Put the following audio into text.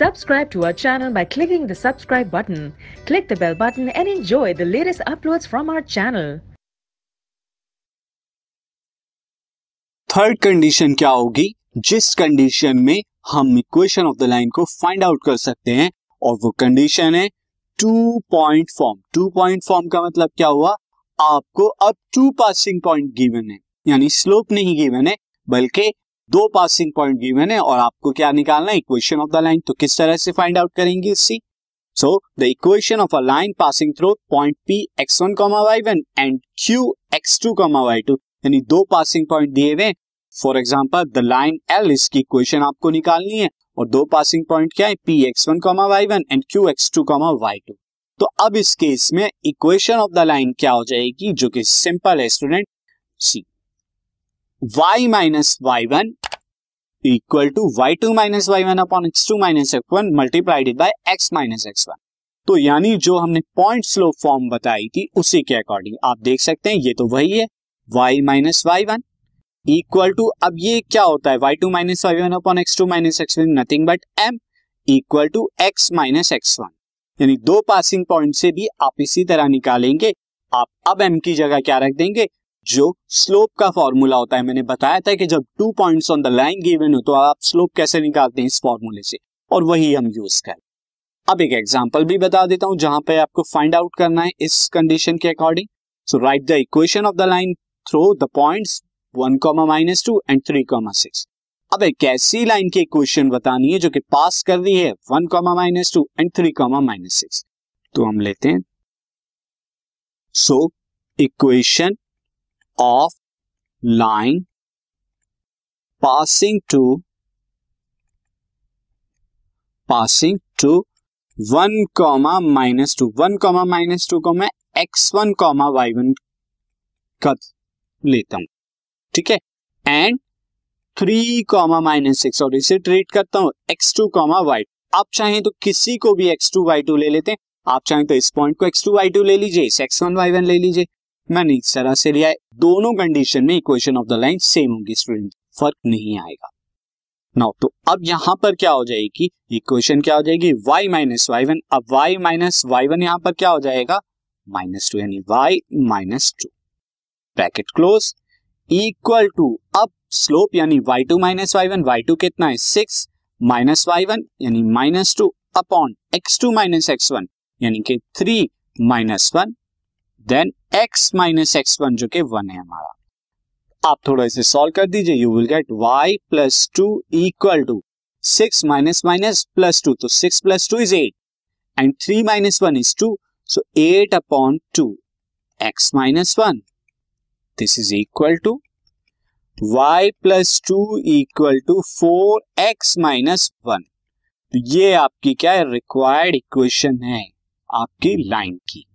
Subscribe to our channel by clicking the subscribe button. Click the bell button and enjoy the latest uploads from our channel. Third condition क्या होगी जिस condition में हम equation of the line को find out कर सकते हैं, और वो कंडीशन है two point form two point form का मतलब क्या हुआ आपको अब टू पासिंग पॉइंट गिवन है यानी स्लोप नहीं गिवन है, बल्कि दो पासिंग पॉइंट गिवन है और आपको क्या निकालना है? इक्वेशन ऑफ़ द लाइन तो किस तरह से फाइंड आउट करेंगे see so the equation of a line passing through point P X one comma Y one and Q X two comma Y two यानी दो पासिंग पॉइंट दिए हुए for example the line L इसकी equation आपको निकालनी है। और दो पासिंग पॉइंट क्या है? P X one comma Y one and Q X two comma Y two तो अब इस केस में इक्वेशन ऑफ़ द लाइन क्या हो जाएगी? जो कि सिंपल है student see y minus Y one equal to Y two minus Y one upon X two minus X one multiplied by X minus X one तो यानी जो हमने पॉइंट स्लोप फॉर्म बताई थी, उसी के अकॉर्डिंग आप देख सकते हैं, ये तो वही है। y minus Y one equal to अब ये क्या होता है? Y two minus Y one upon X two minus X one nothing but M equal to X minus X one यानी दो पासिंग पॉइंट से भी आप इसी तरह निकालेंगे। आप अब एम की जगह क्या रख देंगे? जो स्लोप का फॉर्मूला होता है, मैंने बताया था कि जब two points on the line given हो तो आप स्लोप कैसे निकालते हैं इस फॉर्मूले से? और वही हम यूज़ करें अब एक एग्जांपल भी बता देता हूँ, जहाँ पे आपको फाइंड आउट करना है इस कंडीशन के according so write the equation of the line through the points one comma minus two and three comma six अब एक ऐसी लाइन की इक्वेशन बतानी है जो कि पास कर रही है one comma minus two and three comma minus six तो हम लेते हैं। So equation of line passing two passing two one comma minus two one comma minus two को मैं X one comma Y one का लेता हूँ। ठीक है? And three comma minus six और इसे ट्रीट करता हूँ। एक्स टू कॉमा वाई आप चाहें तो किसी को भी एक्स टू वाई टू ले लेते हैं। आप चाहें तो इस पॉइंट को एक्स टू वाई टू ले लीजिए, इस एक्स वन वाई वन ले लीजिए। मैंने इस तरह से लिया है दोनों कंडीशन में equation of the line same होगी स्टूडेंट फ़र्क नहीं आएगा। नाउ तो अब यहाँ पर क्या हो जाएगी? इक्वेशन क्या हो जाएगी? y माइनस वाई वन अब y माइनस वाई वन यहाँ पर क्या हो जाएगा? माइनस टू यानी y minus two bracket close equal to अब स्लोप यानी y to minus Y one Y two कितना है? सिक्स माइनस वाई वन यानी minus two upon X two minus X one यानी कि three minus one then x minus X one जो कि one है हमारा। आप थोड़ा इसे सॉल्व कर दीजिए you will get y plus two equal to six minus minus plus two तो six plus two is eight and three minus one is two so eight upon two X minus one this is equal to y plus two equal to four X minus one तो ये आपकी क्या है required equation है, आपकी line की।